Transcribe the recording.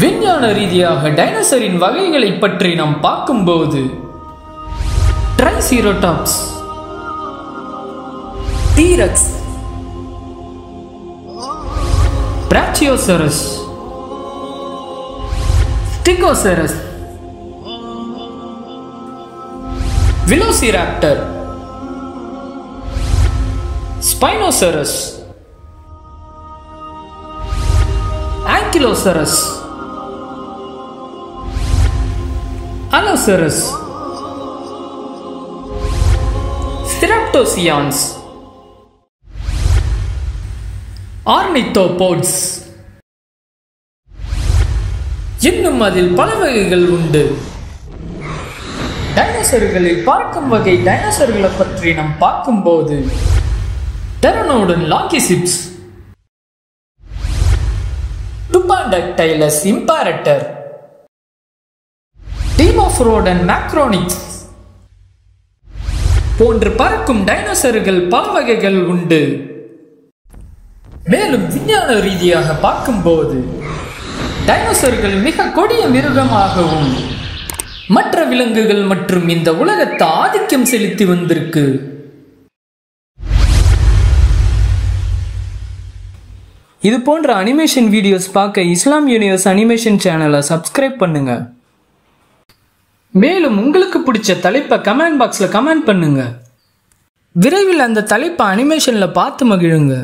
விஞ்ஞான ரீதியாக டைனோசரின் வகைகளை பற்றி நாம் பார்க்கும்போது triceratops T rex brachiosaurus stegosaurus velociraptor spinosaurus ஆங்கிலோசரஸ் allosaurus ஸ்திராப்டோசியான்ஸ் ஆர்னித்தோபோட்ஸ் இன்னும் அதில் பல வகைகள் உண்டு. டைனோசர்களில் பார்க்கும் வகை டைனோசர்களை பற்றி நாம் பார்க்கும்போது டெரனோடன் லாங்கிசிப்ஸ் டுபாண்டக்டைலஸ் இம்பாரட்டர் ஆஃப்ரோடன் மேக்ரோனிக்ஸ் போன்று பறக்கும் டைனோசர்கள் பல வகைகள் உண்டு. மேலும் விஞ்ஞான ரீதியாக பார்க்கும்போது டைனோசர்கள் மிக கொடிய மிருகமாகவும் மற்ற விலங்குகள் மற்றும் இந்த உலகத்தை ஆதிக்கம் செலுத்தி வந்திருக்கு. இது போன்ற அனிமேஷன் வீடியோஸ் பார்க்க இஸ்லாம் யூனிவர்ஸ் அனிமேஷன் சேனலை சப்ஸ்கிரைப் பண்ணுங்க. மேலும் உங்களுக்கு பிடிச்ச தலைப்பை கமெண்ட் பாக்ஸில் கமெண்ட் பண்ணுங்க. விரைவில் அந்த தலைப்பை அனிமேஷனில் பார்த்து மகிழுங்க.